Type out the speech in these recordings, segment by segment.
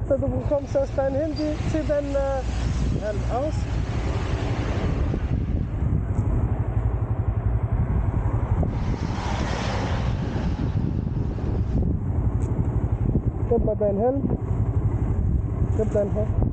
dachte, du bekommst erst dein Handy, zieh dein äh, Helm aus. Gib mal dein Helm. Gib dein Helm.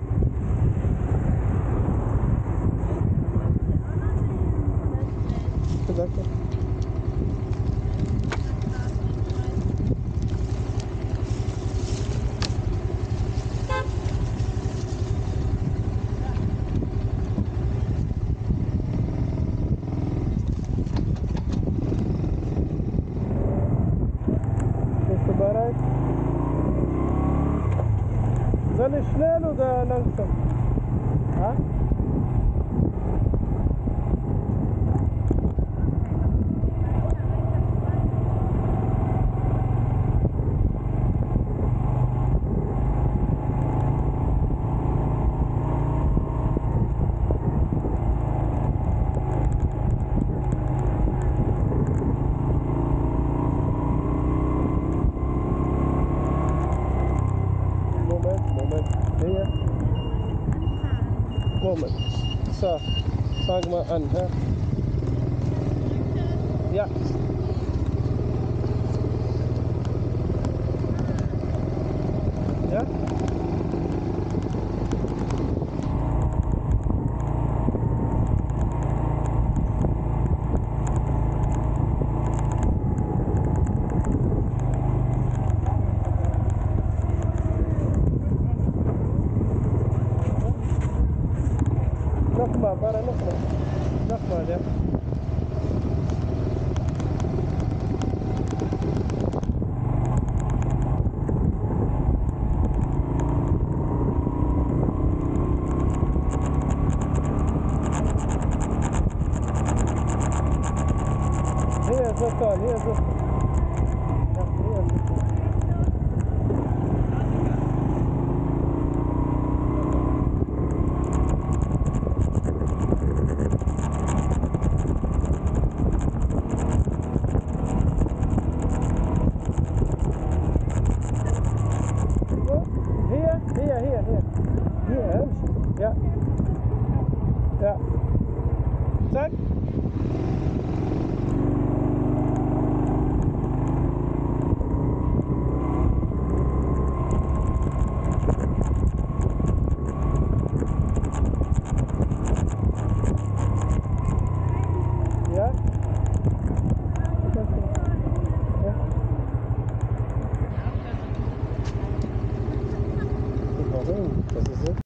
Schnell oder langsam? Ha? هي moment so sagen wir an yeah. Nochmal, warte, nochmal. Nochmal, ja. Hier ist es sabe?